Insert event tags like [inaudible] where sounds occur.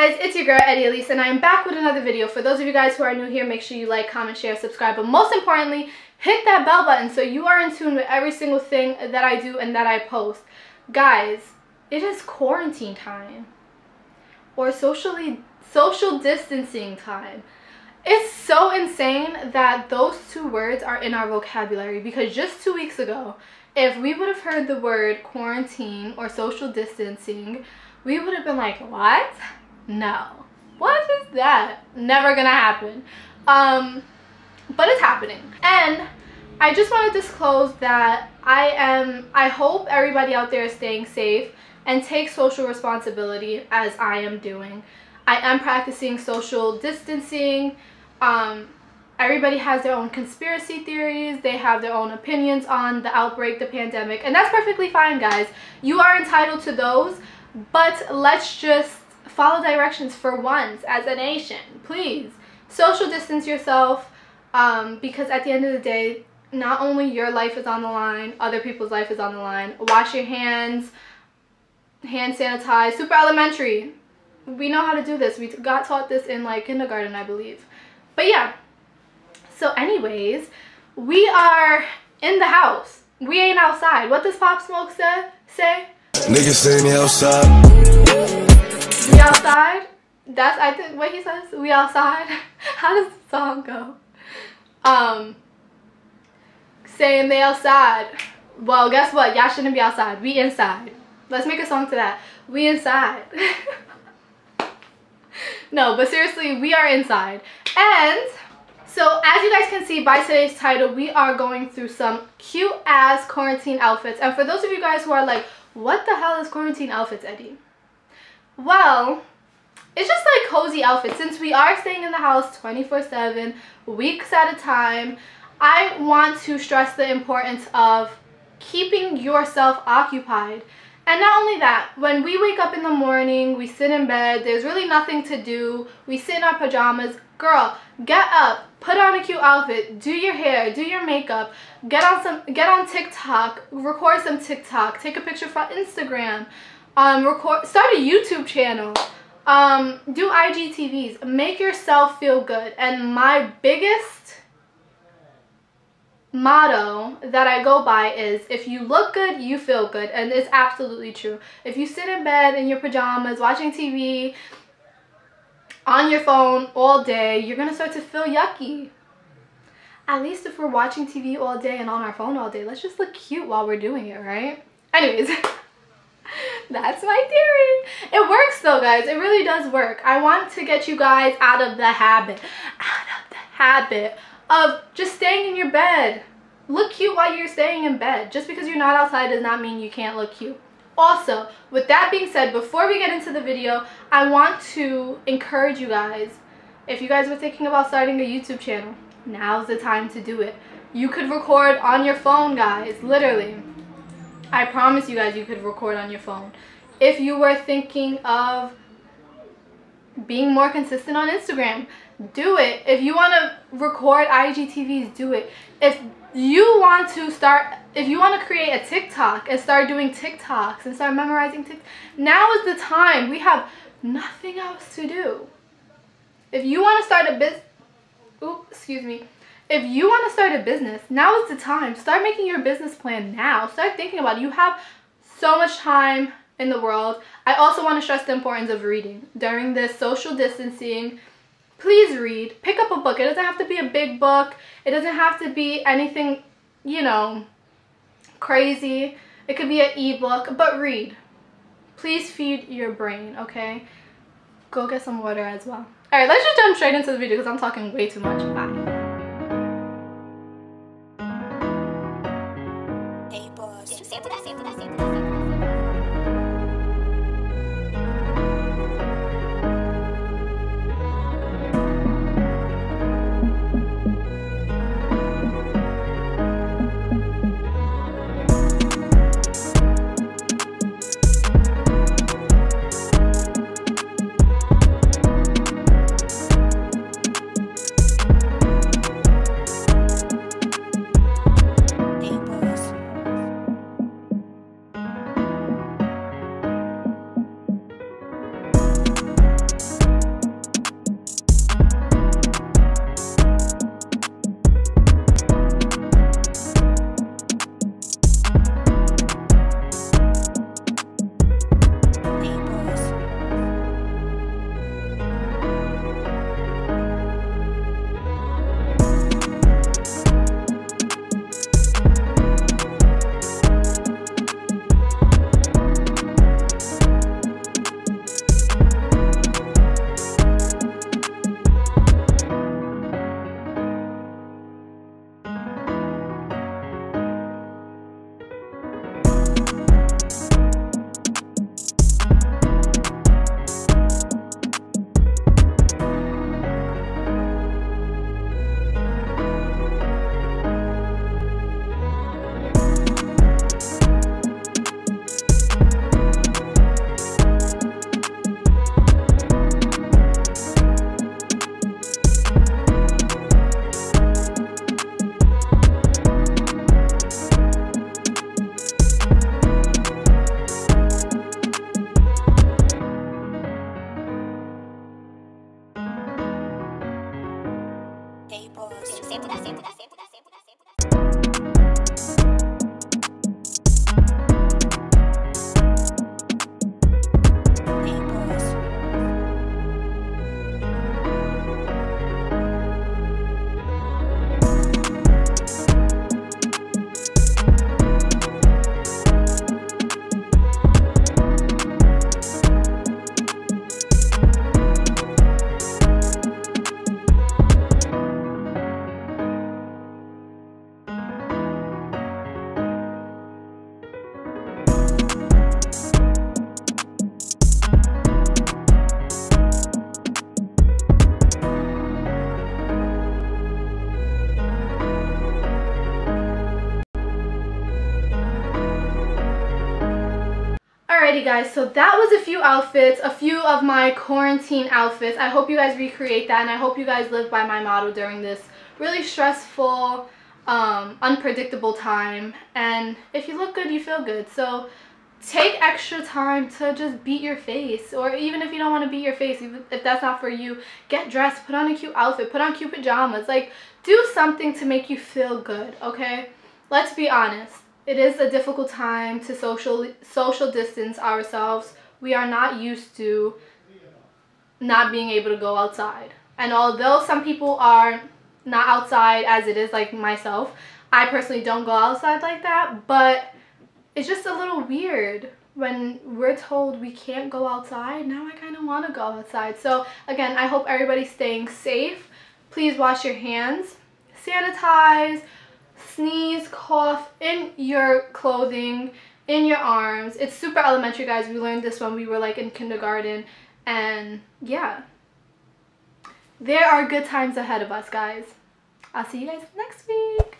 guys, it's your girl Eddy Elize and I am back with another video. For those of you guys who are new here, make sure you like, comment, share, subscribe, but most importantly, hit that bell button so you are in tune with every single thing that I do and that I post. Guys, it is quarantine time or socially social distancing time. It's so insane that those two words are in our vocabulary because just two weeks ago, if we would have heard the word quarantine or social distancing, we would have been like, what? No. What is that? Never gonna happen. Um, but it's happening. And I just want to disclose that I am, I hope everybody out there is staying safe and take social responsibility as I am doing. I am practicing social distancing. Um, everybody has their own conspiracy theories. They have their own opinions on the outbreak, the pandemic, and that's perfectly fine, guys. You are entitled to those, but let's just follow directions for once as a nation, please. Social distance yourself um, because at the end of the day, not only your life is on the line, other people's life is on the line. Wash your hands, hand sanitize, super elementary. We know how to do this. We got taught this in like kindergarten, I believe. But yeah, so anyways, we are in the house. We ain't outside. What does Pop Smoke say? Say? Niggas outside. We outside? That's I think what he says. We outside. [laughs] How does the song go? Um saying they outside. Well, guess what? Y'all shouldn't be outside. We inside. Let's make a song to that. We inside. [laughs] no, but seriously, we are inside. And so as you guys can see by today's title, we are going through some cute ass quarantine outfits. And for those of you guys who are like, what the hell is quarantine outfits, Eddy? Well, it's just like cozy outfits. Since we are staying in the house 24-7, weeks at a time, I want to stress the importance of keeping yourself occupied. And not only that, when we wake up in the morning, we sit in bed, there's really nothing to do, we sit in our pajamas, girl, get up, put on a cute outfit, do your hair, do your makeup, get on some get on TikTok, record some TikTok, take a picture for Instagram, um, record start a YouTube channel, um, do IGTVs, make yourself feel good. And my biggest motto that I go by is if you look good, you feel good. And it's absolutely true. If you sit in bed in your pajamas watching TV on your phone all day, you're going to start to feel yucky. At least if we're watching TV all day and on our phone all day, let's just look cute while we're doing it, right? Anyways, [laughs] that's my theory. It works though, guys. It really does work. I want to get you guys out of the habit, out of the habit of just staying in your bed. Look cute while you're staying in bed. Just because you're not outside does not mean you can't look cute. Also, with that being said, before we get into the video, I want to encourage you guys, if you guys were thinking about starting a YouTube channel, now's the time to do it. You could record on your phone, guys, literally. I promise you guys you could record on your phone. If you were thinking of being more consistent on Instagram, do it. If you want to record IGTVs, do it. If you want to start, if you want to create a TikTok and start doing TikToks and start memorizing TikTok, now is the time. We have nothing else to do. If you want to start a business, oops, excuse me. If you want to start a business, now is the time. Start making your business plan now. Start thinking about it. You have so much time in the world. I also want to stress the importance of reading. During this social distancing, please read. Pick up a book. It doesn't have to be a big book. It doesn't have to be anything, you know, crazy. It could be an ebook, but read. Please feed your brain, okay? Go get some water as well. All right, let's just jump straight into the video because I'm talking way too much. Bye. cento, dá cento, dá. sempre, sempre, sempre. Guys, so that was a few outfits, a few of my quarantine outfits. I hope you guys recreate that and I hope you guys live by my motto during this really stressful, um, unpredictable time. And if you look good, you feel good. So take extra time to just beat your face or even if you don't want to beat your face if that's not for you get dressed put on a cute outfit put on cute pajamas like do something to make you feel good okay let's be honest it is a difficult time to social social distance ourselves. We are not used to not being able to go outside. And although some people are not outside as it is like myself, I personally don't go outside like that, but it's just a little weird when we're told we can't go outside. Now I kind of want to go outside. So again, I hope everybody's staying safe. Please wash your hands, sanitize, sneeze, cough in your clothing, in your arms. It's super elementary, guys. We learned this when we were like in kindergarten. And yeah, there are good times ahead of us, guys. I'll see you guys next week.